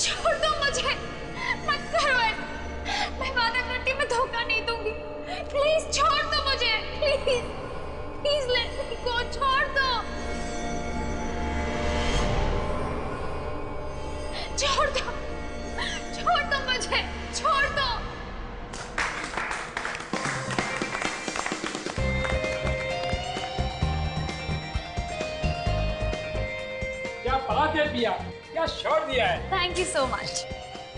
छोड़ दो मुझे। मत करो मैं वादा करती मैं धोखा नहीं दूँगी। प्लीज़ छोड़ दो मुझे। Please please let me go छोड़ दो। छोड़ दो। छोड़ दो मुझे। छोड़ दो। क्या बात है पिया? क्या शॉट दिया है? थैंक यू सो मच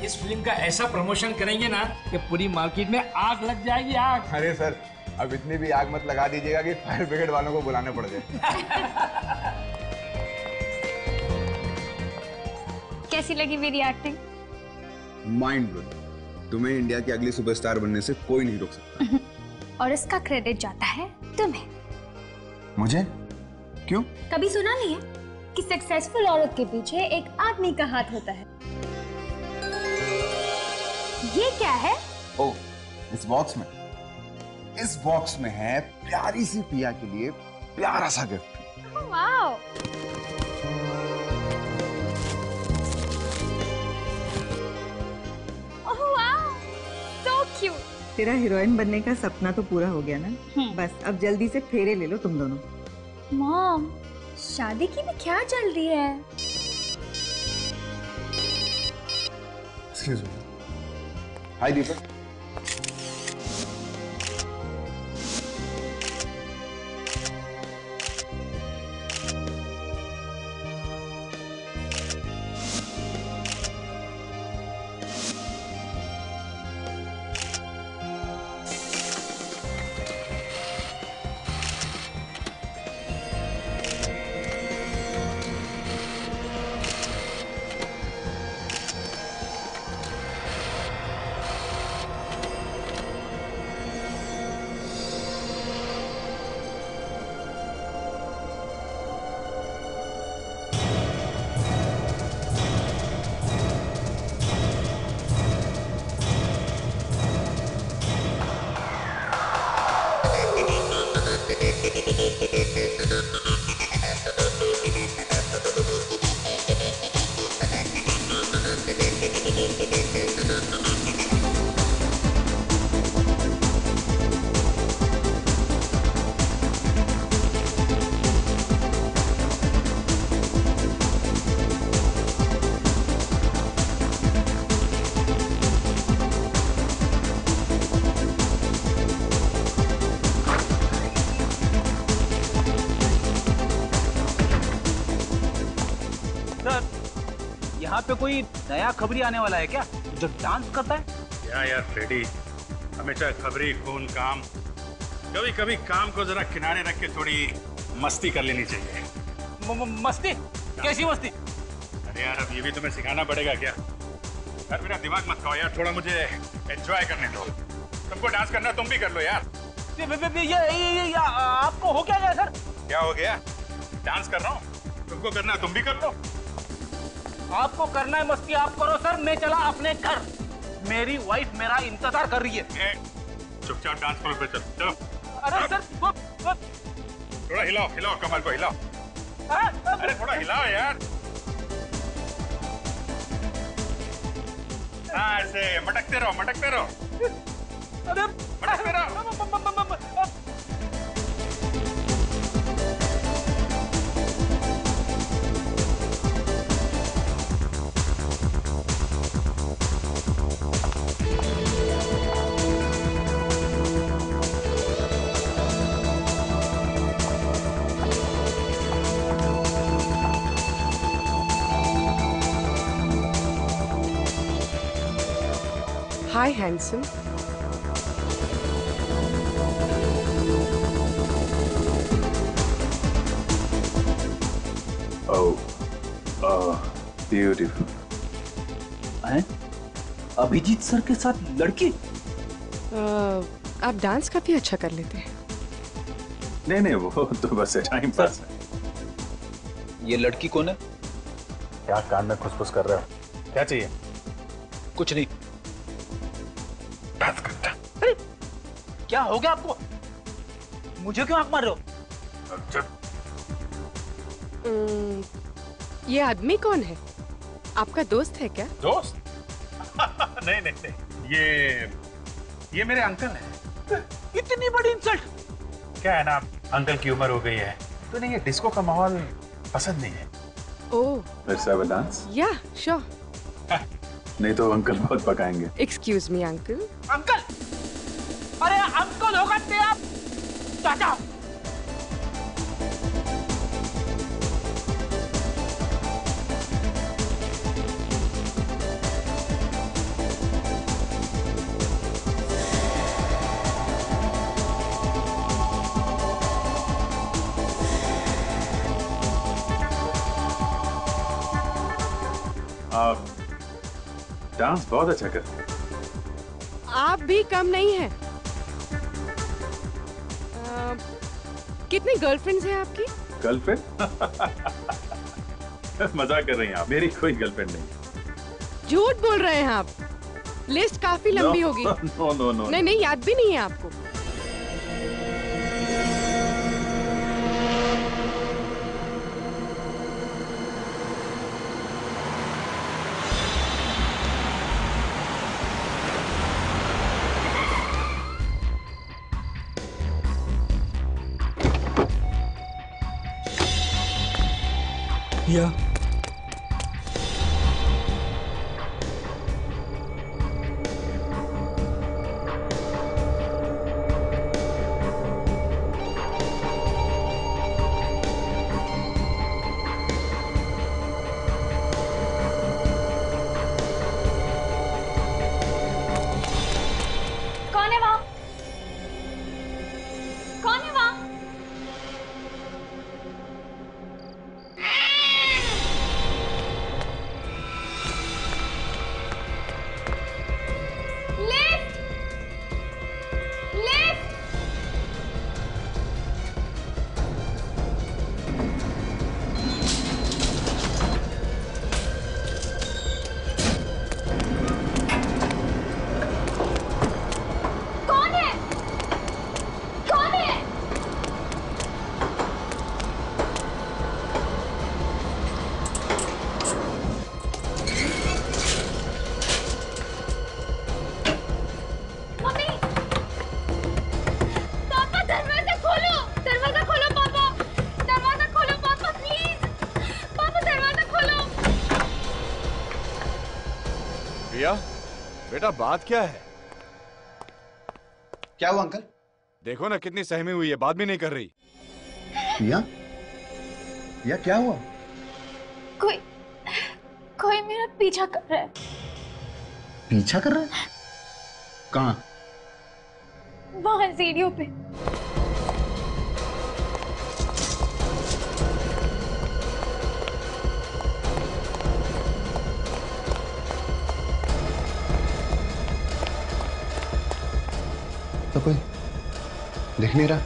इस फ़िल्म का ऐसा प्रमोशन करेंगे ना कि पूरी मार्केट में आग लग जाएगी आग। अरे सर अब इतनी भी आग मत लगा दीजिएगा कि फायर ब्रिगेड वालों को बुलाने पड़ जाए। कैसी लगी मेरी एक्टिंग माइंड ब्लोइंग तुम्हें इंडिया की अगली सुपरस्टार बनने से कोई नहीं रोक सकता। और इसका क्रेडिट जाता है तुम्हें। मुझे? क्यों? कभी सुना नहीं है? कि सक्सेसफुल औरत के पीछे एक आदमी का हाथ होता है। ये क्या है? ओ इस बॉक्स में। इस बॉक्स में है प्यारी सी पिया के लिए प्यारा सा gift wow oh wow so cute तेरा हीरोइन बनने का सपना तो पूरा हो गया ना? बस अब जल्दी से फेरे ले लो तुम दोनों। मॉम शादी की भी क्या चल रही है? हाय दीपक सर यहाँ पे कोई नया खबरी आने वाला है क्या जो डांस करता है? क्या यार फ्रेडी हमेशा खबरी खून काम। कभी कभी काम को जरा किनारे रख के थोड़ी मस्ती कर लेनी चाहिए। म- म- मस्ती? कैसी मस्ती? अरे यार अब ये भी तुम्हें सिखाना पड़ेगा क्या? यार मेरा दिमाग मत खाओ यार थोड़ा मुझे एंजॉय करने दो। तुमको डांस करना तुम भी कर लो यार। ये ये ये, ये, ये, ये आपको हो क्या गया सर? क्या हो गया? डांस कर रहा हूँ? तुमको करना तुम भी कर लो। आपको करना है मस्ती आप करो सर। मैं चला अपने घर। मेरी वाइफ मेरा इंतज़ार कर रही है। चुपचाप डांस फ्लोर पे चलो। चलो। अरे सर वो, वो, थोड़ा हिलाओ हिलाओ कमर को हिलाओ। अरे, अरे थोड़ा हिलाओ यार। हाँ ऐसे मटकते रहो मटकते रहो। अरे मटकते रहो। Hi, handsome. Oh, oh, beautiful. हैं? अभिजीत सर के साथ लड़की? Uh, आप डांस काफ़ी अच्छा कर लेते हैं। नहीं नहीं वो तो बस टाइम पास है। ये लड़की कौन है? क्या कान में खुसफुस कर रहे हो? क्या चाहिए? कुछ नहीं। क्या हो गया आपको? मुझे क्यों आँख मार रहे हो? ये आदमी कौन है? आपका दोस्त है क्या? दोस्त? नहीं नहीं नहीं। ये ये मेरे अंकल हैं। इतनी बड़ी इंसल्ट क्या है ना अंकल की उम्र हो गई है। तो नहीं ये डिस्को का माहौल पसंद नहीं है। ओह dance. या श्योर नहीं तो अंकल बहुत पकाएँगे। Excuse me uncle uncle! अरे अंकल होगा ते आप। चाचा। डांस बहुत अच्छा करते हैं। आप भी कम नहीं हैं। कितनी गर्लफ्रेंड्स हैं आपकी? गर्लफ्रेंड मज़ाक कर रही हैं आप। मेरी कोई गर्लफ्रेंड नहीं झूठ बोल रहे हैं आप। लिस्ट काफ़ी लंबी no, होगी नो नो नो नहीं नहीं याद भी नहीं है आपको। या बेटा बात क्या है? क्या हुआ अंकल? देखो ना कितनी सहमी हुई है बात भी नहीं कर रही। या? पिया क्या हुआ? कोई कोई मेरा पीछा कर रहा है। पीछा कर रहा है? कहाँ? वहाँ सीढ़ियों पे। तो कोई दिख नहीं रहा।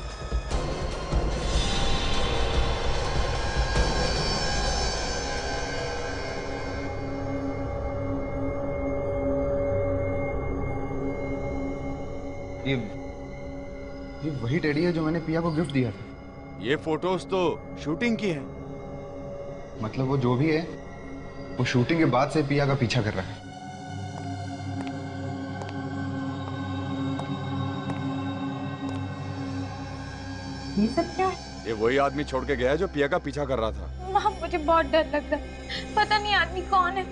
ये ये वही टेडी है जो मैंने पिया को गिफ्ट दिया था। ये फ़ोटोज़ तो शूटिंग की है। मतलब वो जो भी है वो शूटिंग के बाद से पिया का पीछा कर रहा है। ये सब क्या है? ये वही आदमी छोड़ के गया है जो पिया का पीछा कर रहा था। माँ मुझे बहुत डर लग रहा है। पता नहीं आदमी कौन है।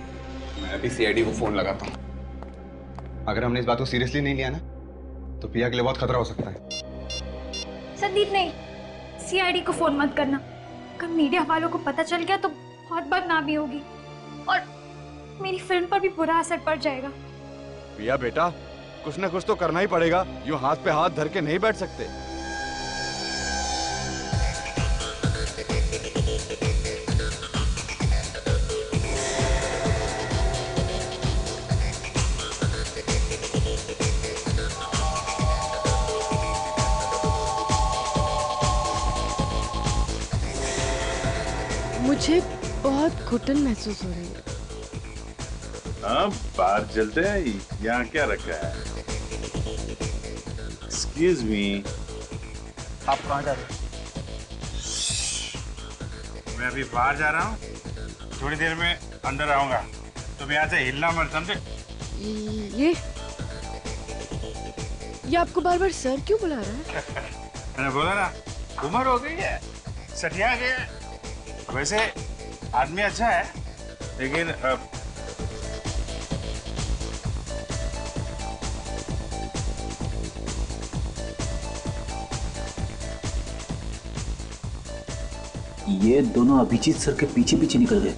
मैं अभी सीआईडी को फ़ोन लगाता हूँ। अगर हमने इस बात को सीरियसली नहीं लिया ना तो पिया के लिए बहुत खतरा हो सकता है। संदीप नहीं सीआईडी को फ़ोन मत करना। अगर मीडिया वालों को पता चल गया तो बहुत बदनामी होगी। और मेरी फ़िल्म पर भी बुरा असर पड़ जाएगा। पिया बेटा कुछ ना कुछ तो करना ही पड़ेगा। यूँ हाथ पे हाथ धर के नहीं बैठ सकते। घुटन महसूस हो रही है। हाँ बाहर चलते हैं यहाँ क्या रखा है? एक्सक्यूज मी आप कहाँ जा रहे हो? मैं अभी बाहर जा रहा हूँ। थोड़ी देर में अंदर आऊँगा। तुम यहाँ से हिलना मत समझे? ये ये आपको बार बार सर क्यों बुला रहा है? मैंने बोला ना उम्र हो गई है सटिया गया वैसे आदमी अच्छा है लेकिन अ, ये दोनों अभिजीत सर के पीछे पीछे निकल गए।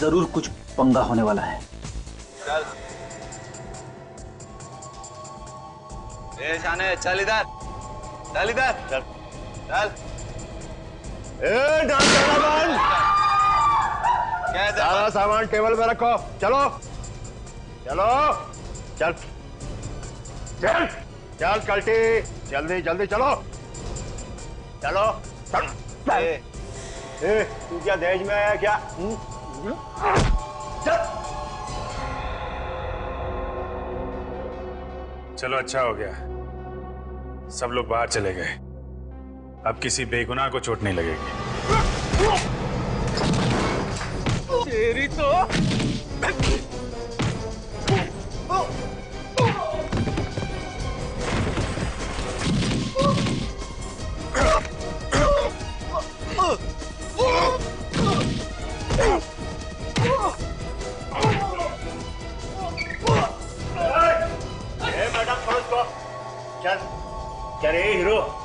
ज़रूर कुछ पंगा होने वाला है। ए शाने चल इधर। चल इधर। चल। चल। डांस करना बंद सारा सामान टेबल पे रखो। चलो। चलो। चल। चल। चल कल्टी। जल्दी जल्दी चलो। चलो। चल। ए। तू क्या दहेज में आया क्या? हम्म? चल। चलो अच्छा हो गया। सब लोग बाहर चले गए। अब किसी बेगुनाह को चोट नहीं लगेगी। तेरी तो ए मैडम इसको चल। चल हीरो।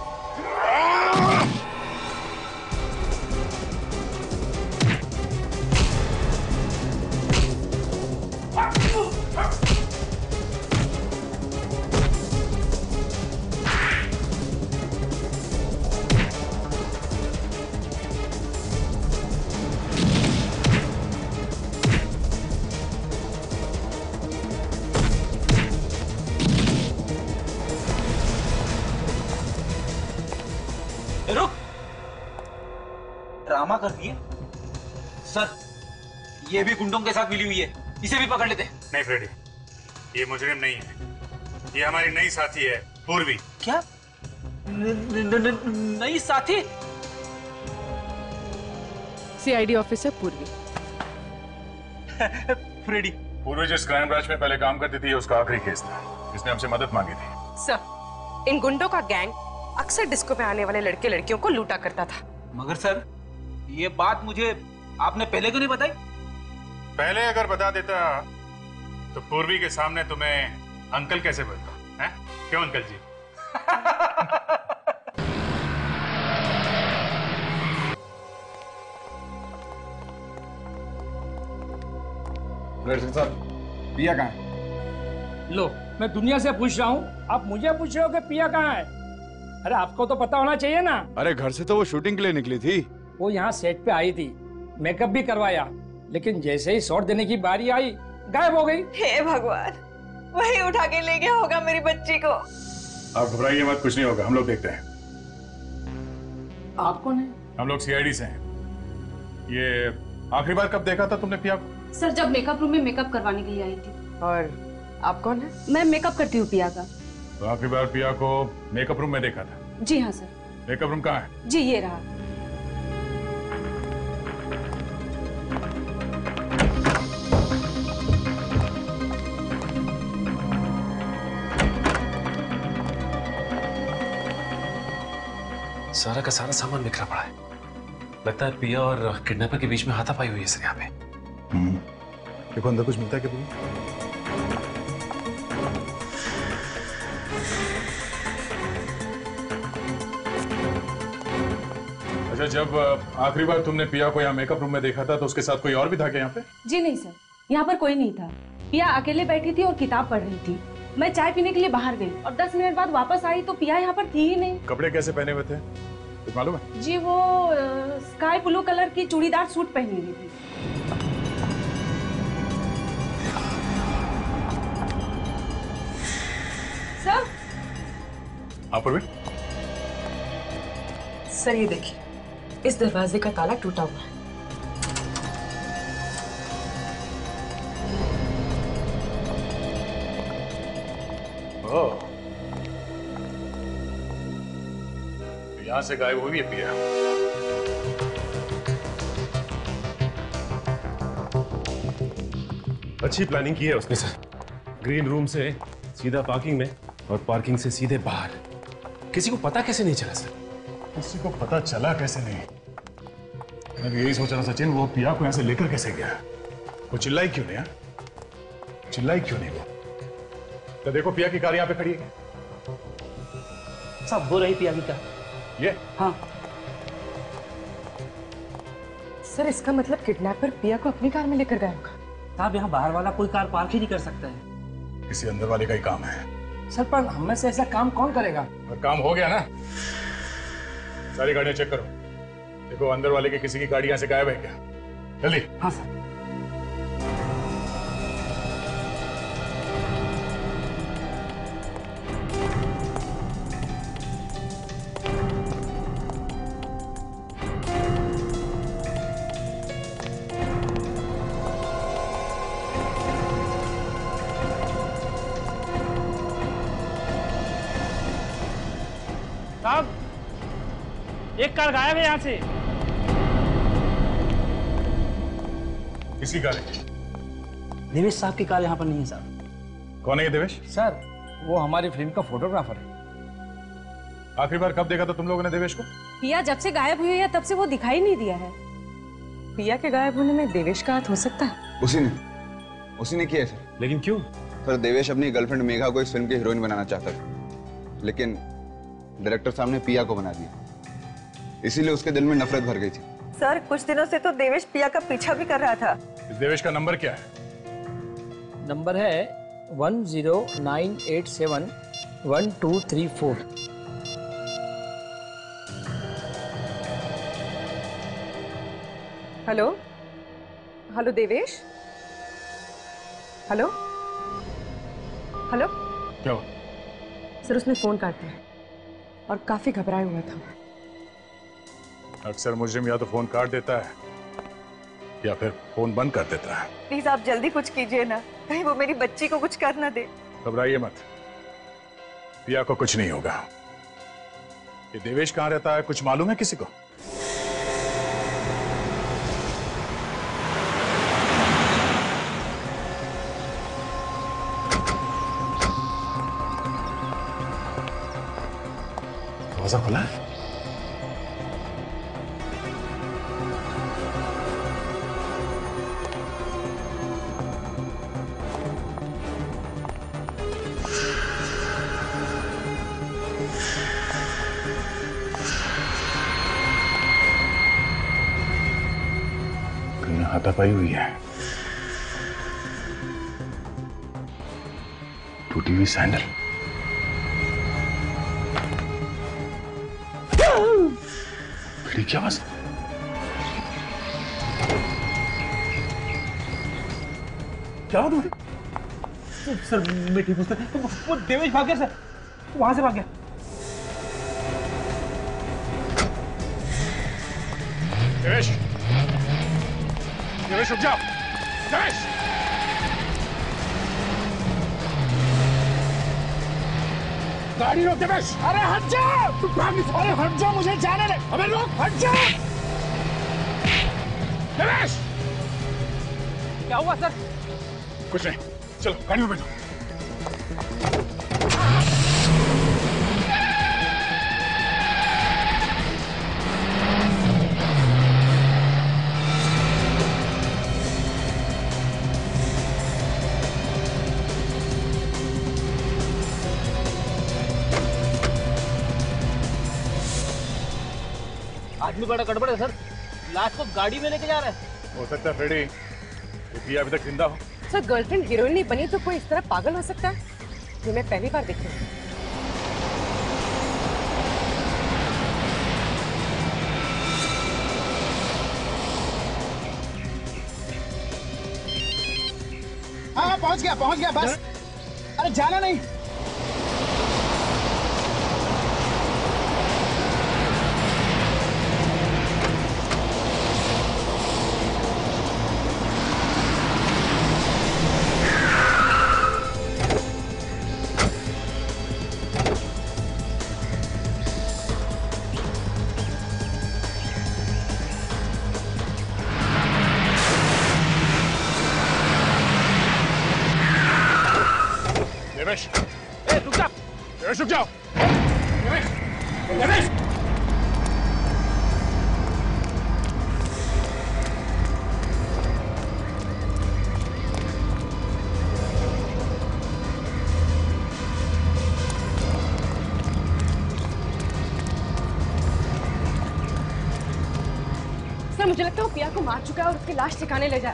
ड्रामा कर दिए सर ये भी गुंडों के साथ मिली हुई है। इसे भी पकड़ लेते नहीं फ्रेडी ये मुजरिम नहीं है। ये हमारी नई साथी है पूर्वी। क्या? नई साथी? सीआईडी ऑफिसर पूर्वी। फ्रेडी। पूर्वी जिस क्राइम ब्रांच में पहले काम करती थी उसका आखिरी केस था। इसने हमसे मदद मांगी थी। सर इन गुंडों का गैंग अक्सर डिस्को पे आने वाले लड़के लड़कियों को लूटा करता था। मगर सर ये बात मुझे आपने पहले क्यों नहीं बताई? पहले अगर बता देता तो पूर्वी के सामने तुम्हें अंकल कैसे बोलता है? क्यों अंकल जी? साहब पिया कहाँ है? लो मैं दुनिया से पूछ रहा हूँ आप मुझे पूछ रहे हो कि पिया कहाँ है? अरे आपको तो पता होना चाहिए ना। अरे घर से तो वो शूटिंग के लिए निकली थी। वो यहाँ सेट पे आई थी। मेकअप भी करवाया लेकिन जैसे ही शॉट देने की बारी आई गायब हो गई। हे भगवान वही उठा के ले गया होगा मेरी बच्ची को। आप घबराइए मत कुछ नहीं होगा हम लोग देखते हैं। आप कौन है? हम लोग सीआईडी से हैं। ये आखिरी बार कब देखा था तुमने पिया को? सर जब मेकअप रूम में मेकअप करवाने के लिए आई थी। और आप कौन है? मैं मेकअप करती हूँ पिया का। तो आखिरी बार पिया को मेकअप रूम में देखा था? जी हाँ सर। मेकअप रूम कहाँ है? जी ये रहा। सारा का सारा सामान बिखरा पड़ा है। लगता है पिया और किडनैपर के बीच में हाथापाई हुई है सर यहाँ पे। देखो अंदर कुछ मिलता है क्या अच्छा जब आखिरी बार तुमने पिया को यहाँ मेकअप रूम में देखा था तो उसके साथ कोई और भी था क्या यहाँ पे? जी नहीं सर। यहाँ पर कोई नहीं था। पिया अकेले बैठी थी और किताब पढ़ रही थी। मैं चाय पीने के लिए बाहर गई और दस मिनट बाद वापस आई तो पिया यहाँ पर थी ही नहीं। कपड़े कैसे पहने हुए थे? कुछ मालूम है जी वो स्काई ब्लू कलर की चूड़ीदार सूट पहनी हुई थी। सर हाँ सर ये देखिए इस दरवाजे का ताला टूटा हुआ है। ओह। यहाँ से गायब हुई है पिया अच्छी प्लानिंग की है उसने सर ग्रीन रूम से सीधा पार्किंग में और पार्किंग से सीधे बाहर। किसी को पता कैसे नहीं चला सर किसी को पता चला कैसे नहीं? मैं यही सोच रहा सचिन वो पिया को ऐसे लेकर कैसे गया? वो चिल्लाई क्यों नहीं हाँ? चिल्लाई क्यों नहीं वो? तो देखो पिया की कार यहाँ पे खड़ी है। सब हो रही पिया की क्या ये। हाँ। सर इसका मतलब किडनैपर पिया को अपनी कार में लेकर गया होगा। साहब यहाँ बाहर वाला कोई कार पार्क ही नहीं कर सकता है। किसी अंदर वाले का ही काम है। सर पर हम में से ऐसा काम कौन करेगा? और काम हो गया ना। सारी गाड़ियाँ चेक करो। देखो अंदर वाले की किसी की गाड़ी यहाँ से गायब है क्या? जल्दी। हाँ सर। यहाँ से। किसी कार है? देवेश साहब की कार यहाँ पर नहीं है साहब कौन है ये देवेश सर वो हमारी फ़िल्म का फोटोग्राफर है। आखिरी बार कब देखा था तुम लोगों ने देवेश को? पिया जब से गायब हुई है तब से वो दिखाई नहीं दिया है। पिया के गायब होने में देवेश का हाथ हो सकता है? उसी ने। उसी ने किया है सर। लेकिन क्यों? सर देवेश अपनी गर्लफ्रेंड मेघा को इस फ़िल्म की हीरोइन बनाना चाहता था। लेकिन डायरेक्टर साहब ने पिया को बना दिया। इसीलिए उसके दिल में नफरत भर गई थी। सर कुछ दिनों से तो देवेश पिया का पीछा भी कर रहा था। इस देवेश का नंबर क्या है? नंबर है one zero nine eight seven one two three four. Hello? Hello Devesh? Hello? Hello? क्या सर उसने फ़ोन काट दिया और काफ़ी घबराया हुआ था। अक्सर मुजरिम या तो फ़ोन काट देता है या फिर फ़ोन बंद कर देता है। प्लीज़ आप जल्दी कुछ कीजिए ना कहीं वो मेरी बच्ची को कुछ कर ना दे। घबराइए मत। पिया को कुछ नहीं होगा। ये देवेश कहाँ रहता है कुछ मालूम है किसी को? दरवाज़ा खुला टूटी हुई सैंडल। भिड़ी की आवाज़ क्या हुआ तुम्हें सर मैं ठीक हूँ। सर वो- वो देवेश भाग गया सर। वहाँ से भाग गया। देवेश। देवेश रुक जाओ। देवेश। गाड़ी रोक दे बस। अरे हट जा। तू भाग अरे हट जा मुझे जाने दे। अबे रोक हट जा। देवेश क्या हुआ सर? कुछ नहीं। चलो गाड़ी में बैठो बड़ा गड़बड़ है सर। लाश को गाड़ी में लेके जा रहा है। हो सकता है फ्रेडी ये अभी तक ज़िंदा हो। सर गर्लफ्रेंड हीरोइन नहीं बनी तो कोई इस तरह पागल हो सकता है? ये मैं पहली बार देखी हूँ। हाँ पहुँच गया पहुँच गया बस। अरे जाना नहीं। ठिकाने ले जा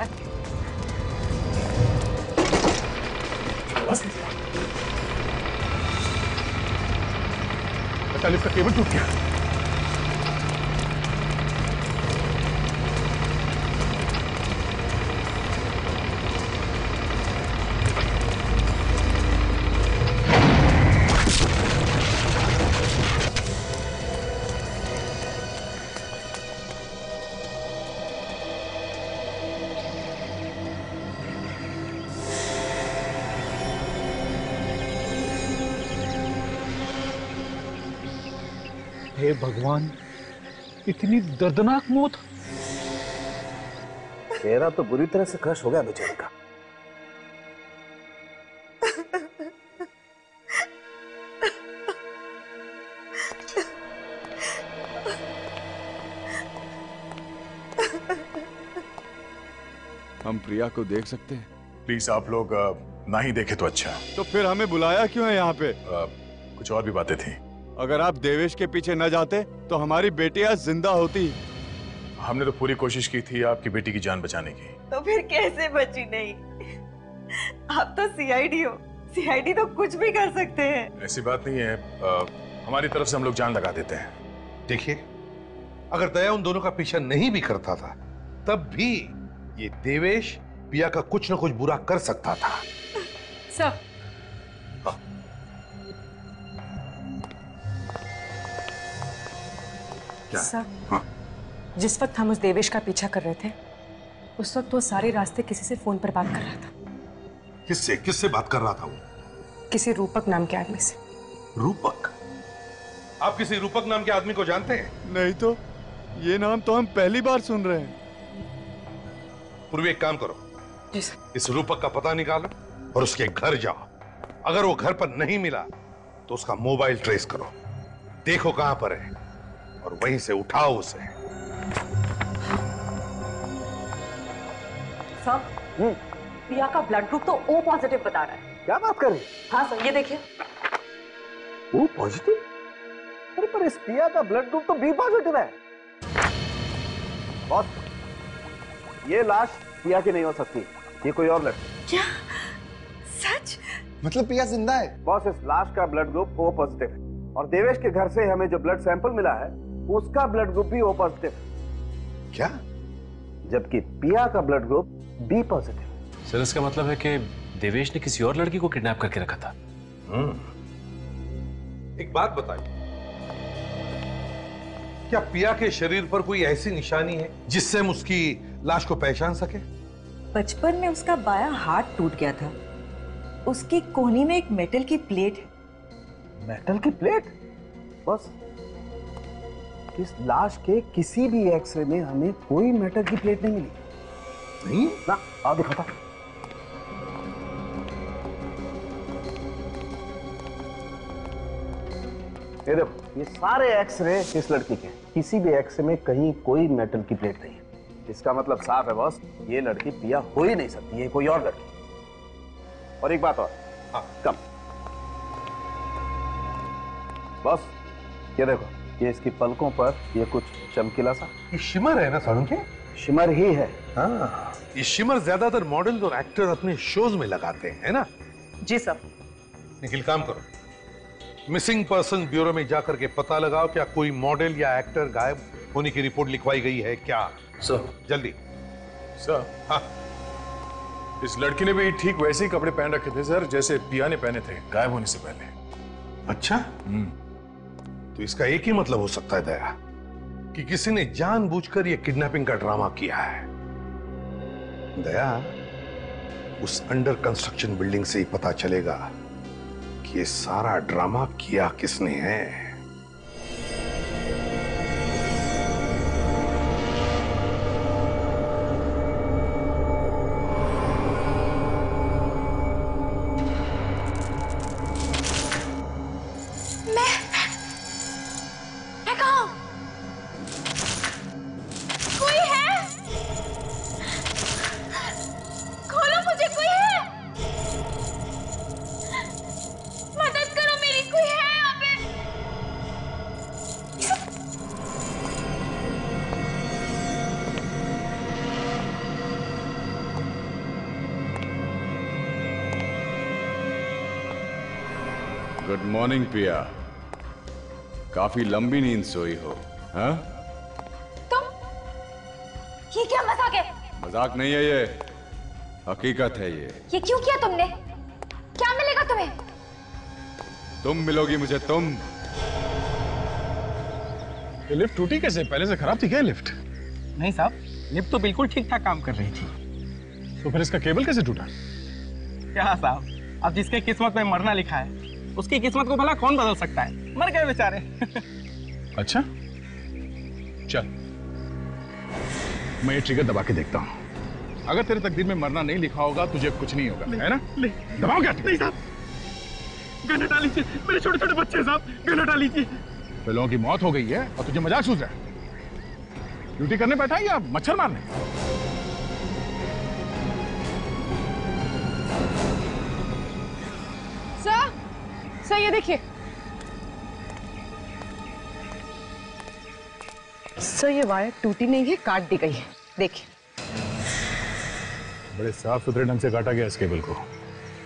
हे भगवान इतनी दर्दनाक मौत। चेहरा तो बुरी तरह से क्रश हो गया बेचारे का हम प्रिया को देख सकते हैं। प्लीज़ आप लोग ना ही देखे तो अच्छा। तो फिर हमें बुलाया क्यों है यहाँ पे? अ, कुछ और भी बातें थी। अगर आप देवेश के पीछे न जाते तो हमारी बेटी आज ज़िंदा होती। हमने तो पूरी कोशिश की थी आपकी बेटी की जान बचाने की। तो फिर कैसे बची नहीं? आप तो सीआईडी हो। सीआईडी तो कुछ भी कर सकते हैं। ऐसी बात नहीं है। अ, हमारी तरफ़ से हम लोग जान लगा देते हैं। देखिए अगर दया उन दोनों का पीछा नहीं भी करता था तब भी ये देवेश पिया का कुछ न कुछ बुरा कर सकता था। Sir sir. जिस वक्त हम उस देवेश का पीछा कर रहे थे उस वक्त वो सारे रास्ते किसी से फ़ोन पर बात कर रहा था। किससे? किससे बात कर रहा था वो? किसी रूपक नाम के आदमी से। रूपक? आप किसी रूपक नाम के आदमी को जानते हैं? नहीं तो ये नाम तो हम पहली बार सुन रहे हैं। पूर्वी एक काम करो। जी सर। इस रूपक का पता निकालो और उसके घर जाओ। अगर वो घर पर नहीं मिला तो उसका मोबाइल ट्रेस करो। देखो कहाँ पर है। और वहीं से उठाओ उसे। सर पिया का ब्लड ग्रुप तो ओ पॉजिटिव बता रहा है। क्या बात कर? रही हाँ सर ये देखिए। वो पॉजिटिव अरे पर इस पिया का ब्लड ग्रुप तो बी पॉजिटिव है। बॉस ये लाश पिया की नहीं हो सकती। ये कोई और लड़की। क्या? सच? मतलब पिया ज़िंदा है? बॉस इस लाश का ब्लड ग्रुप ओ पॉजिटिव है। और देवेश के घर से हमें जो ब्लड सैंपल मिला है उसका ब्लड ग्रुप भी ओ पॉजिटिव क्या? जबकि पिया का blood group B positive sir इसका मतलब है कि देवेश ने किसी और लड़की को किडनैप करके रखा था। एक बात बताइए। क्या पिया के शरीर पर कोई ऐसी निशानी है जिससे हम उसकी लाश को पहचान सके? बचपन में उसका बाया हाथ टूट गया था। उसकी कोहनी में एक मेटल की प्लेट है। मेटल की प्लेट बस इस लाश के किसी भी एक्सरे में हमें कोई मेटल की प्लेट नहीं मिली। नहीं? ना आओ दिखाता ये देखो ये सारे एक्सरे इस लड़की के किसी भी एक्सरे में कहीं कोई मेटल की प्लेट नहीं है। इसका मतलब साफ़ है बॉस ये लड़की पिया हो ही नहीं सकती ये कोई और लड़की। और एक बात और। हाँ। कम। बॉस ये देखो। ये इसकी पलकों पर ये कुछ चमकीला सा। ये शिमर है ना सारुण के शिमर ही है। हाँ। ये शिमर ज़्यादातर मॉडल और एक्टर अपने शोज़ में लगाते हैं है ना? जी सर। निखिल काम करो। मिसिंग पर्सन ब्यूरो में जाकर के पता लगाओ क्या कोई मॉडल या एक्टर गायब होने की रिपोर्ट लिखवाई गई है क्या? सर। जल्दी। सर। हाँ। इस लड़की ने भी ठीक वैसे ही कपड़े पहन रखे थे सर जैसे पिया ने पहने थे गायब होने से पहले। अच्छा? तो इसका एक ही मतलब हो सकता है दया, कि किसी ने जानबूझकर यह किडनैपिंग का ड्रामा किया है। दया, उस अंडर कंस्ट्रक्शन बिल्डिंग से ही पता चलेगा कि ये सारा ड्रामा किया किसने है। गुड मॉर्निंग पिया काफ़ी लंबी नींद सोई हो हाँ? ये क्या मज़ाक है? मज़ाक नहीं है ये। हकीकत है ये। ये क्यों किया तुमने? क्या मिलेगा तुम्हें? तुम मिलोगी मुझे तुम। ये लिफ्ट टूटी कैसे? पहले से खराब थी क्या लिफ्ट? नहीं साहब लिफ्ट तो बिल्कुल ठीक ठाक काम कर रही थी। तो फिर इसका केबल कैसे टूटा? क्या साहब अब जिसके किस्मत में मरना लिखा है उसकी किस्मत को भला कौन बदल सकता है? मर गए बेचारे। अच्छा। चल। मैं ये ट्रिगर दबा के देखता हूँ। अगर तेरे तकदीर में मरना नहीं लिखा होगा तुझे कुछ नहीं होगा है ना? दबाओ क्या नहीं साहब। गन हटा लीजिए मेरे छोटे छोटे बच्चे साहब। गन हटा लीजिए फिर लोगों की मौत हो गई है और तुझे मज़ाक सूझ रहा है। ड्यूटी करने बैठा है या मच्छर मारने? सर ये देखिए। सर ये वायर टूटी नहीं है काट दी गई है। देखिए। बड़े साफ़ सुथरे ढंग से काटा गया इस केबल को।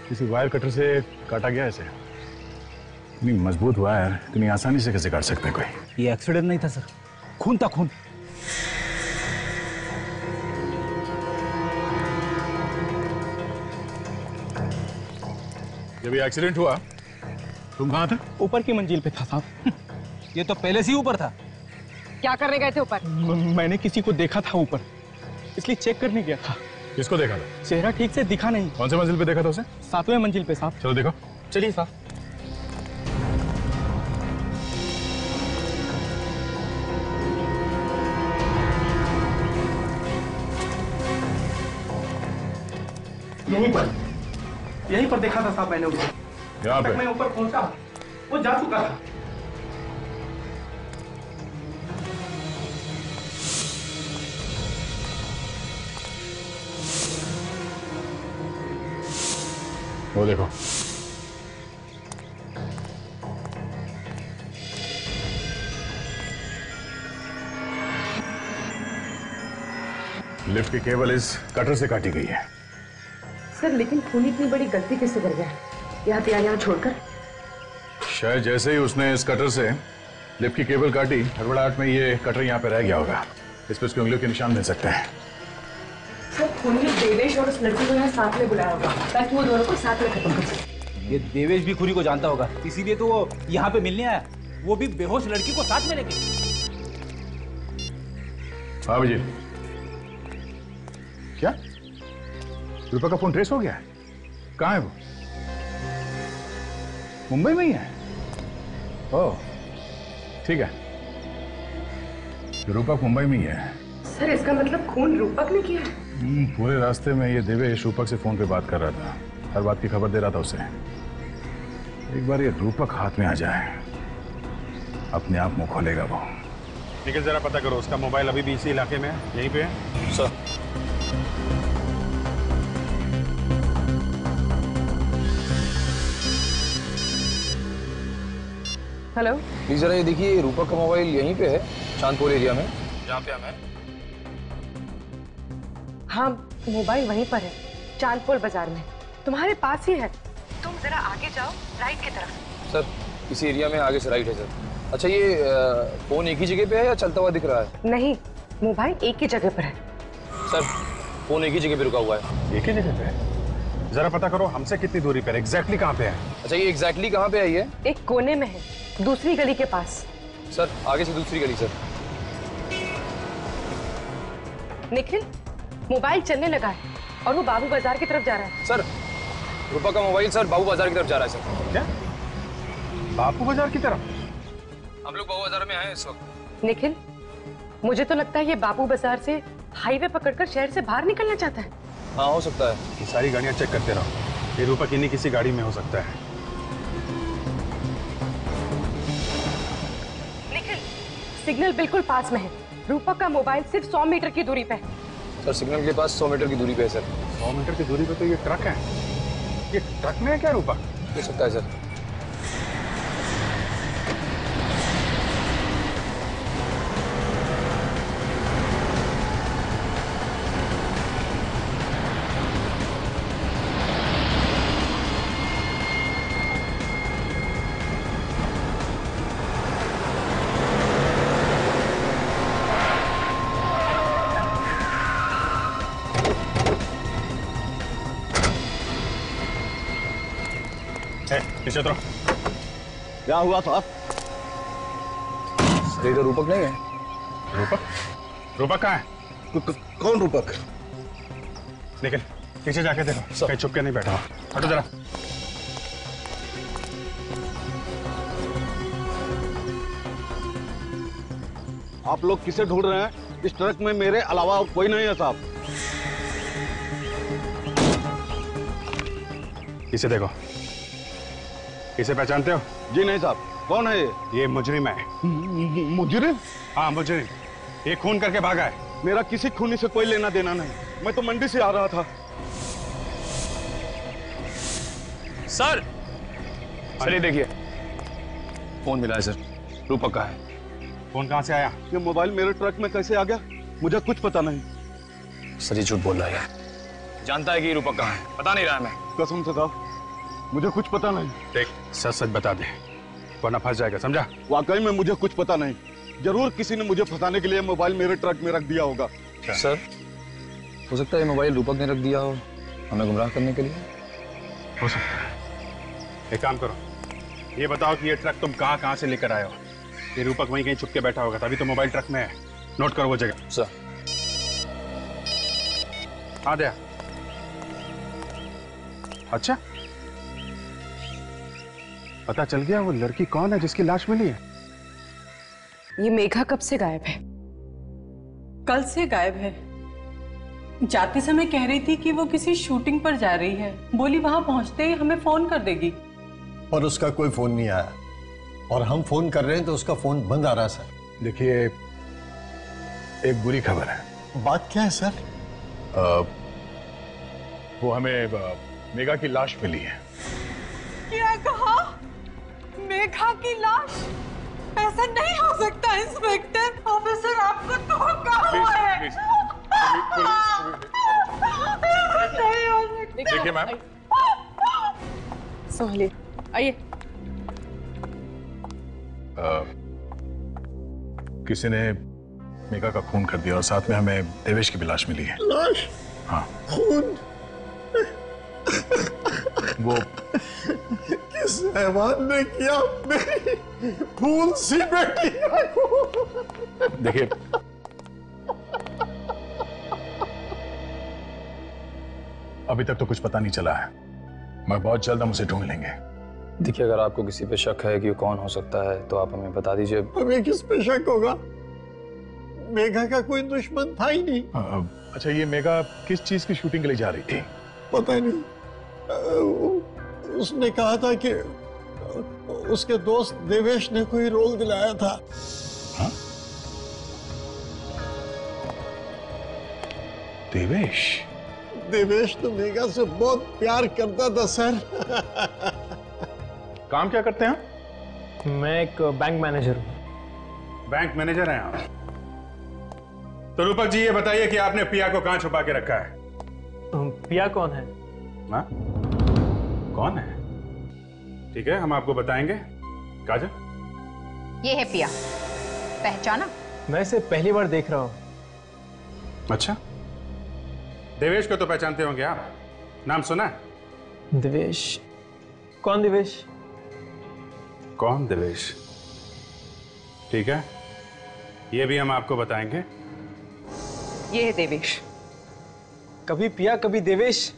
किसी वायर कटर से काटा गया इसे। इतनी मज़बूत वायर इतनी आसानी से कैसे काट सकते हैं कोई? ये एक्सीडेंट नहीं था सर। खून था खून। जब ये एक्सीडेंट हुआ तुम कहाँ थे? ऊपर की मंजिल पे था साहब। ये तो पहले से ही ऊपर था। क्या करने गए थे ऊपर? मैंने किसी को देखा था ऊपर। इसलिए चेक करने गया था। किसको देखा था? चेहरा ठीक से दिखा नहीं। कौन से मंजिल पे देखा था उसे? सातवें मंजिल पे साहब। चलो देखो। चलिए साहब। यहीं पर। यहीं पर देखा था साहब मैंने उसे। यहाँ पे। मैं ऊपर पहुँचा वो जा चुका था। वो देखो। लिफ्ट की केबल इस कटर से काटी गई है। सर लेकिन खून इतनी बड़ी गलती कैसे कर गया यहाँ यहाँ छोड़कर? शायद जैसे ही उसने इस कटर से लिफ्ट की केबल काटी हड़बड़ाहट में ये कटर यहाँ पे रह गया होगा। इस पर उसकी उंगलियों के निशान मिल सकते हैं। सर देवेश और उस लड़की को यहाँ साथ में बुलाया होगा ताकि वो दोनों को साथ में खत्म कर सके। ये देवेश भी खुरी को जानता होगा। इसीलिए तो वो यहाँ पे मिलने आया। वो भी बेहोश लड़की को साथ में लेके। हाँ विजय। क्या? रूपा का फ़ोन ट्रेस हो गया है? कहाँ है वो? मुंबई में ही है? ओह ठीक है। रूपक मुंबई में ही है। सर इसका मतलब खून रूपक ने किया है? हम्म, पूरे रास्ते में ये देवेश रूपक से फ़ोन पे बात कर रहा था। हर बात की खबर दे रहा था उसे। एक बार ये रूपक हाथ में आ जाए अपने आप मुँह खोलेगा वो। निखिल जरा पता करो उसका मोबाइल अभी भी इसी इलाके में है? यहीं पे है? सर। हेलो प्लीज़ जरा ये देखिए रूपक का मोबाइल यहीं पे है चांदपुर एरिया में जहाँ पे हम हैं हाँ मोबाइल वहीं पर है चांदपुर बाज़ार में। तुम्हारे पास ही है। तुम जरा आगे जाओ राइट की तरफ़। सर इसी एरिया में आगे से राइट है सर। अच्छा ये फ़ोन एक ही जगह पे है या चलता हुआ दिख रहा है? नहीं मोबाइल एक ही जगह पर है। सर फ़ोन एक ही जगह पे रुका हुआ है। एक ही जगह पे है? जरा पता करो हमसे कितनी दूरी पर एग्जैक्टली कहाँ पे है? अच्छा ये एग्जैक्टली कहाँ पे है? ये एक कोने में है। दूसरी गली के पास। सर आगे से दूसरी गली सर। निखिल मोबाइल चलने लगा है और वो बाबू बाज़ार की तरफ़ जा रहा है। सर रूपा का मोबाइल सर बाबू बाज़ार की तरफ़ जा रहा है सर। क्या? बाबू बाज़ार की तरफ़? हम लोग बाबू बाज़ार में आए हैं इस वक्त। निखिल मुझे तो लगता है ये बाबू बाज़ार से हाईवे पकड़कर शहर से बाहर निकलना चाहता है। हाँ हो सकता है। ये सारी गाड़ियाँ चेक करते रहो। ये रूपा इन्हीं किसी गाड़ी में हो सकता है। सिग्नल बिल्कुल पास में है। रूपक का मोबाइल सिर्फ़ 100 मीटर की दूरी पे है। सर सिग्नल के पास 100 मीटर की दूरी पे है सर। सौ मीटर की दूरी पे तो ये ट्रक है। ये ट्रक में है क्या रूपक? हो सकता है सर। क्या हुआ साहब सर इधर रूपक नहीं है। रूपक? रूपक कहाँ है? कौन रूपक? निकल पीछे जाके देखो। कहीं छुप के नहीं बैठा। हटो जरा। आप लोग किसे ढूंढ रहे हैं? इस ट्रक में मेरे अलावा कोई नहीं है साहब। इसे देखो। इसे पहचानते हो? जी नहीं साहब कौन है ये? ये मुजरिम है। मुजरिम? हाँ मुजरिम। ये खून करके भागा है। मेरा किसी खूनी से कोई लेना देना नहीं। मैं तो मंडी से आ रहा था। सर! सर ये देखिए। फ़ोन मिला है सर। रूपक का है। फ़ोन कहाँ से आया? ये मोबाइल मेरे ट्रक में कैसे आ गया? मुझे कुछ पता नहीं। सर ये झूठ बोल रहा है। जानता है कि रूपक कहाँ है। पता नहीं रहा है मैं कसम से साहब मुझे कुछ पता नहीं। देख सच सच बता दे। वरना फंस जाएगा समझा? वाकई में मुझे कुछ पता नहीं। ज़रूर किसी ने मुझे फंसाने के लिए मोबाइल मेरे ट्रक में रख दिया होगा। सर हो सकता है मोबाइल रूपक ने रख दिया हो हमें गुमराह करने के लिए। हो सकता है। एक काम करो ये बताओ कि ये ट्रक तुम कहाँ कहाँ से लेकर आए हो। ये रूपक वहीं कहीं छुप के बैठा होगा तभी तो मोबाइल ट्रक में है। नोट करो वो जगह। सर। हाँ दया अच्छा? पता चल गया वो लड़की कौन है जिसकी लाश मिली है? ये मेघा कब से गायब है? कल से गायब है। जाते समय कह रही थी कि वो किसी शूटिंग पर जा रही है। बोली वहाँ पहुँचते ही हमें फ़ोन कर देगी। और उसका कोई फ़ोन नहीं आया। और हम फ़ोन कर रहे हैं तो उसका फ़ोन बंद आ रहा है सर देखिए एक बुरी खबर है। बात क्या है सर अ, वो हमें मेघा की लाश मिली है। क्या कहा? मेघा की लाश। ऐसा नहीं हो सकता इंस्पेक्टर ऑफिसर आपको धोखा हुआ है। नहीं हो सकता। देखिए मैम संभालिए। आइए। किसी ने मेघा का खून कर दिया और साथ में हमें देवेश की भी लाश मिली है। लाश? हाँ। खून? वो किस हैवान ने किया मेरी फूल सी बेटी? देखिए। अभी तक तो कुछ पता नहीं चला है। मैं बहुत जल्द हम उसे ढूंढ लेंगे। देखिए अगर आपको किसी पे शक है कि वो कौन हो सकता है तो आप हमें बता दीजिए। हमें किस पे शक होगा? मेघा का कोई दुश्मन था ही नहीं। अ, अच्छा ये मेघा किस चीज़ की शूटिंग के लिए जा रही थी? पता नहीं। उसने कहा था कि उसके दोस्त देवेश ने कोई रोल दिलाया था। देवेश? देवेश तो मेघा से बहुत प्यार करता था सर। काम क्या करते हैं मैं एक बैंक मैनेजर हूँ। बैंक मैनेजर हैं आप? तो रूपक जी ये बताइए कि आपने पिया को कहाँ छुपा के रखा है? पिया कौन है? हाँ? कौन है? ठीक है हम आपको बताएँगे। काजल? ये है पिया। पहचाना? मैं इसे पहली बार देख रहा हूँ। अच्छा। देवेश को तो पहचानते होंगे आप। नाम सुना दिवेश। कौन दिवेश? कौन देवेश? ठीक है। ये भी हम आपको बताएँगे। ये है देवेश। कभी पिया कभी देवेश?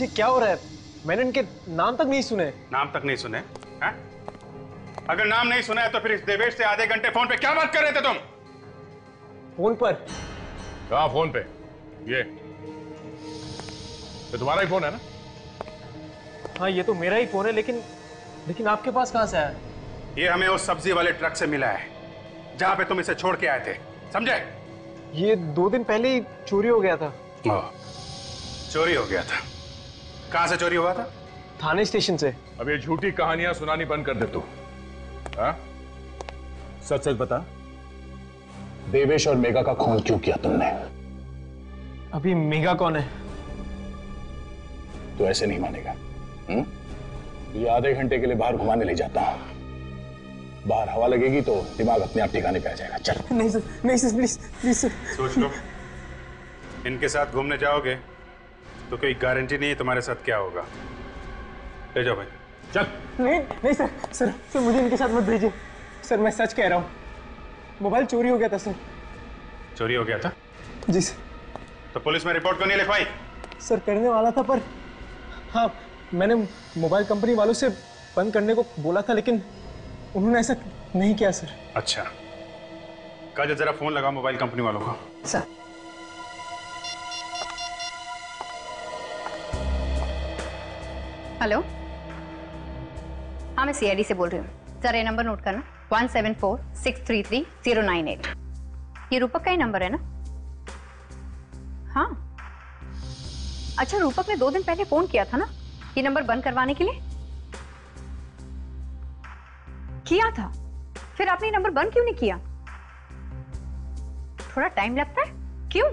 ये क्या हो रहा है? मैंने इनके नाम तक नहीं सुने। नाम तक नहीं सुने हैं? अगर नाम नहीं सुना है तो फिर इस देवेश से आधे घंटे फ़ोन पे क्या बात कर रहे थे तुम? फ़ोन पर। कहा फ़ोन पे? ये। ये तुम्हारा ही फ़ोन है ना? हाँ ये तो मेरा ही फ़ोन है लेकिन लेकिन आपके पास कहाँ से आया? ये हमें उस सब्ज़ी वाले ट्रक से मिला है जहाँ पे तुम इसे छोड़ के आए थे। समझे? ये दो दिन पहले ही चोरी हो गया था। चोरी हो गया था। कहाँ से चोरी हुआ था? थाने स्टेशन से। अब ये झूठी कहानियाँ सुनानी बंद कर दे तू। हाँ? सच सच बता। देवेश और मेघा का खून क्यों किया तुमने? अभी मेघा कौन है? तो ऐसे नहीं मानेगा। हुँ? ये आधे घंटे के लिए बाहर घुमाने ले जाता हूँ। बाहर हवा लगेगी तो दिमाग अपने आप ठिकाने पे आ जाएगा। चल। नहीं सर नहीं सर प्लीज़ प्लीज़ सर सोच लो। इनके साथ घूमने जाओगे? तो कोई गारंटी नहीं है तुम्हारे साथ क्या होगा। ले जाओ भाई। चल। नहीं नहीं सर सर सर मुझे इनके साथ मत भेजिए। सर मैं सच कह रहा हूँ। मोबाइल चोरी हो गया था सर। चोरी हो गया था? जी सर। तो पुलिस में रिपोर्ट क्यों नहीं लिखवाई? सर करने वाला था पर हाँ मैंने मोबाइल कंपनी वालों से बंद करने को बोला था लेकिन उन्होंने ऐसा नहीं किया सर। अच्छा। काजल जरा फ़ोन लगा मोबाइल कंपनी वालों को। Sir hello. हाँ मैं सीआईडी से बोल रही हूँ। सर ये नंबर नोट करना। One seven four six three three zero nine eight. ये रूपक का ही नंबर है ना? हाँ। अच्छा रूपक ने दो दिन पहले फ़ोन किया था ना? ये नंबर बंद करवाने के लिए? किया था? फिर आपने ये नंबर बंद क्यों नहीं किया? थोड़ा टाइम लगता है? क्यों?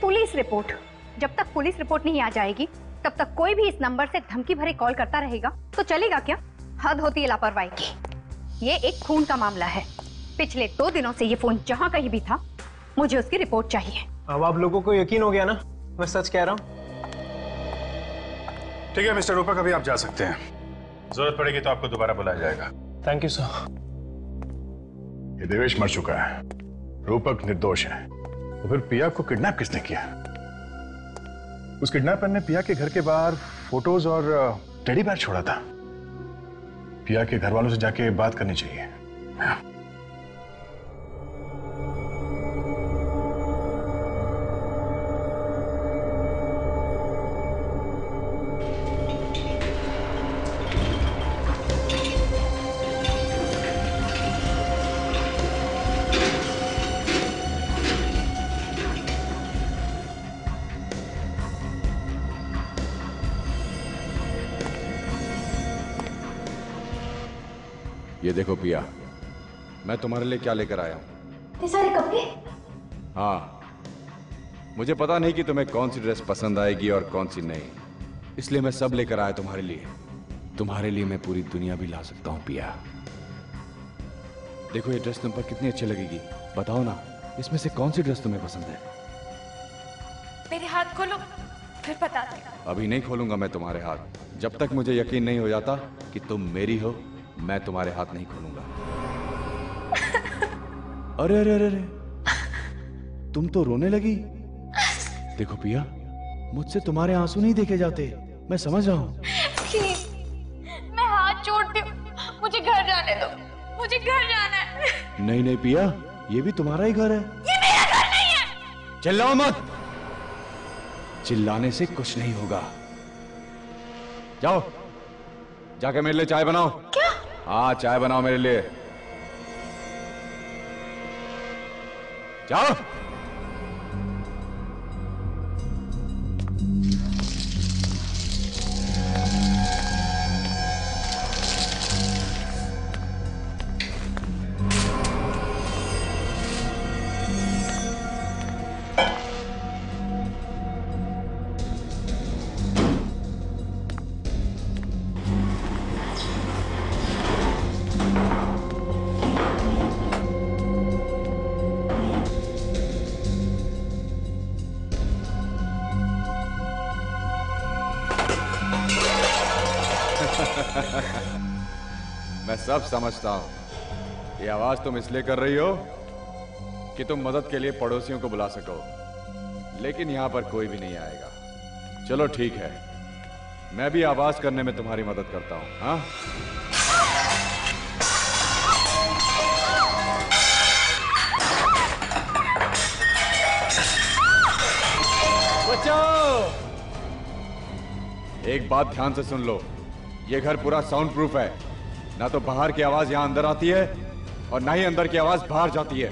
Police report. जब तक पुलिस रिपोर्ट नहीं आ जाएगी तब तक कोई भी इस नंबर से धमकी भरे कॉल करता रहेगा। तो चलेगा क्या? हद होती है लापरवाही की। ये एक खून का मामला है। पिछले दो दिनों से ये फ़ोन जहाँ कहीं भी था मुझे उसकी रिपोर्ट चाहिए। अब आप लोगों को यकीन हो गया ना? मैं सच कह रहा हूँ। ठीक है मिस्टर रूपक अभी आप जा सकते हैं। ज़रूरत पड़ेगी तो आपको दोबारा बुलाया जाएगा। थैंक यू सर ये देवेश मर चुका है। रूपक निर्दोष है। तो फिर पिया को किडनैप किसने किया? उस किडनैपर ने पिया के घर के बाहर फ़ोटोज़ और टेडी बैर छोड़ा था। पिया के घर वालों से जाके बात करनी चाहिए। ये देखो पिया मैं तुम्हारे लिए क्या लेकर आया हूँ? ये सारे कपड़े? हाँ मुझे पता नहीं कि तुम्हें कौन सी ड्रेस पसंद आएगी और कौन सी नहीं। इसलिए मैं सब लेकर आया तुम्हारे लिए। तुम्हारे लिए मैं पूरी दुनिया भी ला सकता हूँ पिया। देखो ये ड्रेस तुम पर कितनी अच्छी लगेगी। बताओ ना इसमें से कौन सी ड्रेस तुम्हें पसंद है? मेरे हाथ खोलो फिर बता अभी नहीं खोलूँगा मैं तुम्हारे हाथ। जब तक मुझे यकीन नहीं हो जाता कि तुम मेरी हो मैं तुम्हारे हाथ नहीं खोलूँगा। अरे अरे अरे अरे। तुम तो रोने लगी। देखो पिया मुझसे तुम्हारे आँसू नहीं देखे जाते। मैं समझ रहा हूँ। मैं हाथ जोड़ती हूँ। मुझे घर जाने दो। मुझे घर जाना है। नहीं नहीं पिया ये भी तुम्हारा ही घर है। ये मेरा घर नहीं है। चिल्लाओ मत। चिल्लाने से कुछ नहीं होगा। जाओ जाके मेरे लिए चाय बनाओ। हाँ चाय बनाओ मेरे लिए। जाओ। सब समझता हूँ। ये आवाज़ तुम इसलिए कर रही हो कि तुम मदद के लिए पड़ोसियों को बुला सको। लेकिन यहाँ पर कोई भी नहीं आएगा। चलो ठीक है। मैं भी आवाज़ करने में तुम्हारी मदद करता हूँ हाँ? एक बात ध्यान से सुन लो। ये घर पूरा साउंड प्रूफ है। ना तो बाहर की आवाज़ यहाँ अंदर आती है और ना ही अंदर की आवाज़ बाहर जाती है।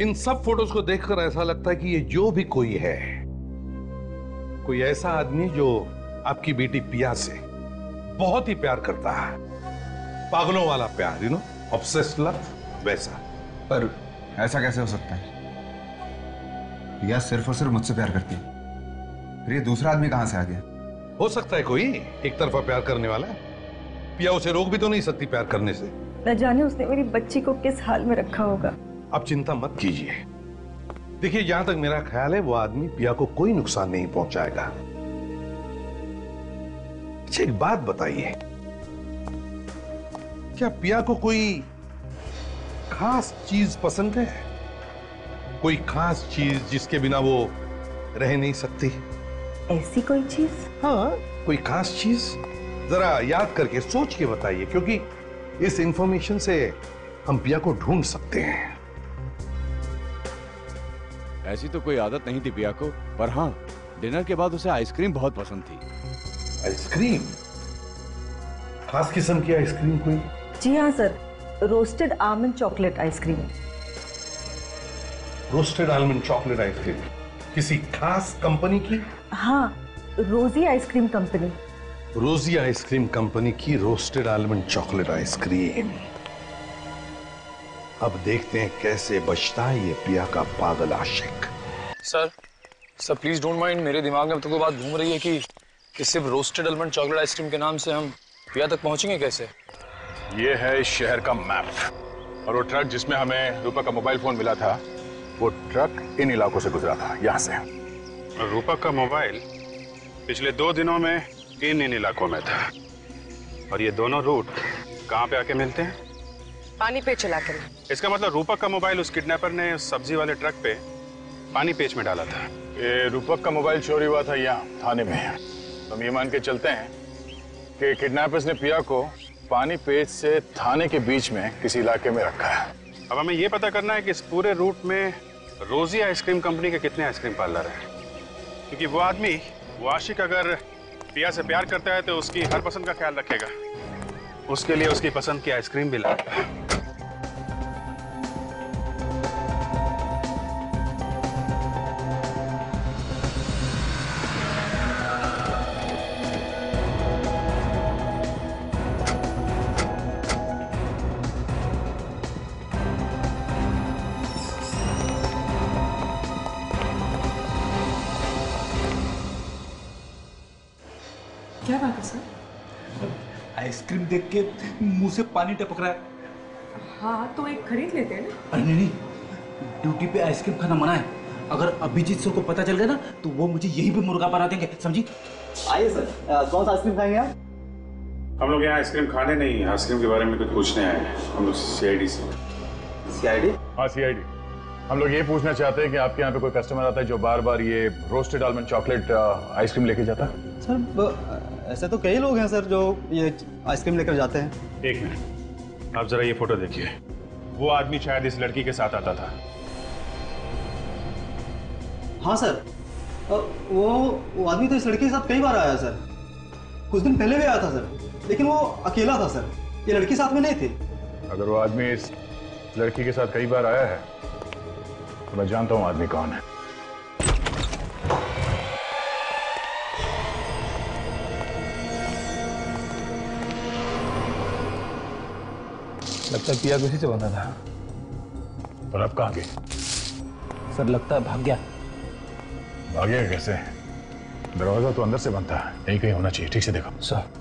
इन सब फ़ोटोज़ को देखकर ऐसा लगता है कि ये जो भी कोई है कोई ऐसा आदमी जो आपकी बेटी पिया से बहुत ही प्यार करता है। पागलों वाला प्यार यू नो ऑब्सेस्ड लव वैसा। पर ऐसा कैसे हो सकता है? पिया सिर्फ़ और सिर्फ़ मुझसे प्यार करती है। फिर ये दूसरा आदमी कहाँ से आ गया? हो सकता है कोई एक तरफा प्यार करने वाला पिया उसे रोक भी तो नहीं सकती प्यार करने से। न जाने उसने मेरी बच्ची को किस हाल में रखा होगा। आप चिंता मत कीजिए। देखिए जहाँ तक मेरा ख्याल है वो आदमी पिया को कोई नुकसान नहीं पहुंचाएगा। अच्छा एक बात बताइए। क्या पिया को कोई खास चीज़ पसंद है? कोई खास चीज़ जिसके बिना वो रह नहीं सकती? ऐसी कोई चीज़? हाँ कोई खास चीज़? जरा याद करके सोच के बताइए क्योंकि इस इंफॉर्मेशन से हम पिया को ढूंढ सकते हैं। ऐसी तो कोई आदत नहीं थी पिया को पर हाँ डिनर के बाद उसे आइसक्रीम बहुत पसंद थी। आइसक्रीम? खास किस्म की आइसक्रीम कोई? जी हाँ sir. Roasted almond chocolate ice cream. Roasted almond chocolate ice cream. किसी खास कंपनी की? हाँ Rosy ice cream company Rosy ice cream company की roasted almond chocolate ice cream अब देखते हैं कैसे बचता है ये पिया का पागल आशिक। Sir sir please don't mind मेरे दिमाग में अब तक वो बात घूम रही है कि कि सिर्फ़ रोस्टेड आलमंड चॉकलेट आइसक्रीम के नाम से हम पिया तक पहुँचेंगे कैसे? ये है इस शहर का मैप और वो ट्रक जिसमें हमें रूपा का मोबाइल फ़ोन मिला था वो ट्रक इन इलाकों से गुजरा था। यहाँ से। रूपक का मोबाइल पिछले दो दिनों में इन इन इलाकों में था। और ये दोनों रूट कहाँ पे आके मिलते हैं? पानी पे चला कर। इसका मतलब रूपक का मोबाइल उस किडनैपर ने उस सब्ज़ी वाले ट्रक पे पानी पेच में डाला था। ये रूपक का मोबाइल चोरी हुआ था यहाँ थाने में। हम ये मान के चलते हैं कि किडनैपर्स ने पिया को पानी पेच से थाने के बीच में किसी इलाके में रखा है। अब हमें ये पता करना है कि इस पूरे रूट में रोजी आइसक्रीम कंपनी के कितने आइसक्रीम पार्लर हैं? क्योंकि वो आदमी वो आशिक अगर पिया से प्यार करता है तो उसकी हर पसंद का ख्याल रखेगा। उसके लिए उसकी पसंद की आइसक्रीम भी लाएगा देख के मुँह से पानी टपक रहा है। हाँ तो एक खरीद लेते हैं ना। अरे नहीं नहीं ड्यूटी पे आइसक्रीम खाना मना है। अगर अभिजीत सर को पता चल गया ना तो वो मुझे यहीं पे मुर्गा बना देंगे समझी? आइए सर कौन सा आइसक्रीम खाएँगे आप? हम लोग यहाँ आइसक्रीम खाने नहीं आइसक्रीम के बारे में कुछ पूछने आए हैं हम लोग सीआईडी से। सीआईडी हाँ सीआईडी हम लोग ये पूछना चाहते हैं कि आपके यहाँ पे कोई कस्टमर आता है जो बार बार ये रोस्टेड आलमंड चॉकलेट आइसक्रीम लेके जाता है? सर ऐसे तो कई लोग हैं सर जो ये आइसक्रीम लेकर जाते हैं। एक मिनट। आप जरा ये फ़ोटो देखिए। वो आदमी शायद इस लड़की के साथ आता था। हाँ सर। वो वो आदमी तो इस लड़की के साथ कई बार आया सर। कुछ दिन पहले भी आया था सर। लेकिन वो अकेला था सर। ये लड़की साथ में नहीं थी। अगर वो आदमी इस लड़की के साथ कई बार आया है तो मैं जानता हूँ आदमी कौन है। लगता है पिया किसी से बंधा था। पर अब कहाँ गए? सर लगता है भाग गया। भागेगा कैसे? दरवाज़ा तो अंदर से बनता है यही कहीं होना चाहिए ठीक से देखो। सॉरी।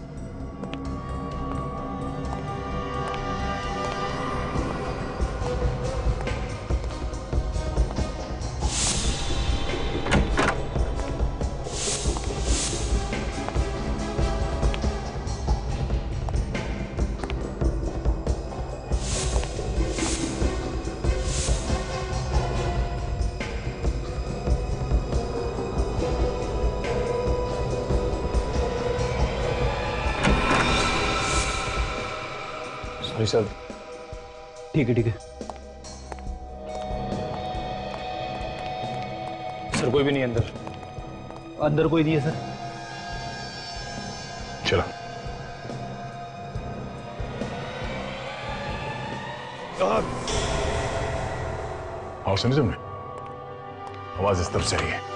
ठीक है ठीक है। सर कोई भी नहीं अंदर। अंदर कोई नहीं है सर। चलो। और सुनी तुमने। आवाज़ इस तरफ़ से आई है।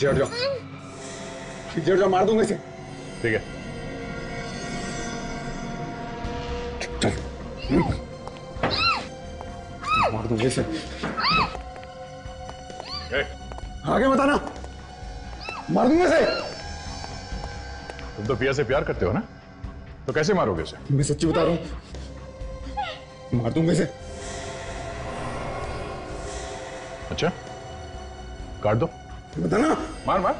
पीछे हट जाओ। पीछे हट जाओ मार दूँगा इसे। ठीक है। चल। मार दूँगा इसे। आगे बताना मार दूँगा इसे। तुम तो पिया से प्यार करते हो ना? तो कैसे मारोगे उसे मैं सच्ची बता रहा हूँ। मार दूँगा इसे। अच्छा। काट दो। बताना मार मार।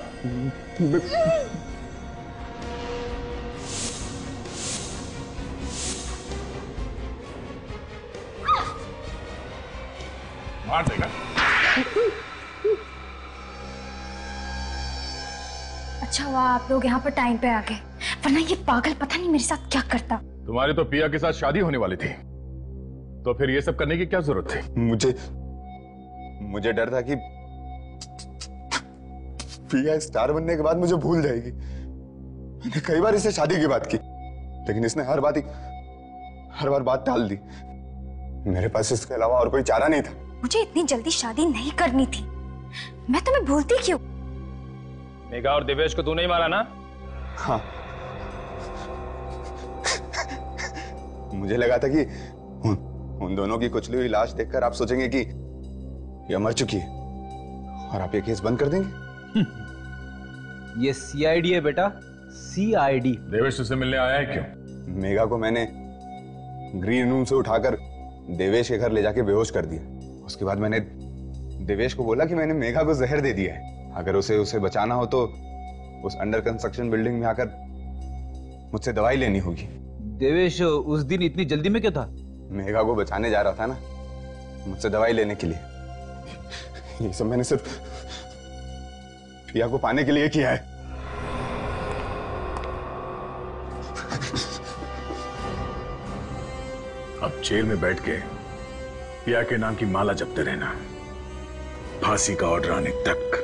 मार देगा। अच्छा हुआ आप लोग यहाँ पर टाइम पे आ गए वरना ये पागल पता नहीं मेरे साथ क्या करता। तुम्हारी तो पिया के साथ शादी होने वाली थी। तो फिर ये सब करने की क्या ज़रूरत थी? मुझे मुझे डर था कि पिया स्टार बनने के बाद मुझे भूल जाएगी। मैंने कई बार इससे शादी की बात की लेकिन इसने हर बात ही हर बार बात टाल दी। मेरे पास इसके अलावा और कोई चारा नहीं था। मुझे इतनी जल्दी शादी नहीं करनी थी। मैं तुम्हें भूलती क्यों? मेघा और दिवेश को तूने ही मारा ना? हाँ। मुझे लगा था कि उन, उन दोनों की कुचली हुई लाश देखकर आप सोचेंगे कि यह मर चुकी है और आप ये केस बंद कर देंगे। ये सीआईडी है बेटा। सीआईडी देवेश उससे मिलने आया है क्यों? मेघा को मैंने ग्रीन रूम से उठाकर देवेश के घर ले जाके बेहोश कर दिया। उसके बाद मैंने देवेश को बोला कि मैंने मेघा को जहर दे दिया है। अगर उसे उसे बचाना हो तो उस अंडर कंस्ट्रक्शन बिल्डिंग में आकर मुझसे दवाई लेनी होगी। देवेश उस दिन इतनी जल्दी में क्या था? मेघा को बचाने जा रहा था ना मुझसे दवाई लेने के लिए। ये सब मैंने सिर्फ़ पिया को पाने के लिए किया है। जेल में बैठ के पिया के नाम की माला जपते रहना। फांसी का ऑर्डर आने तक।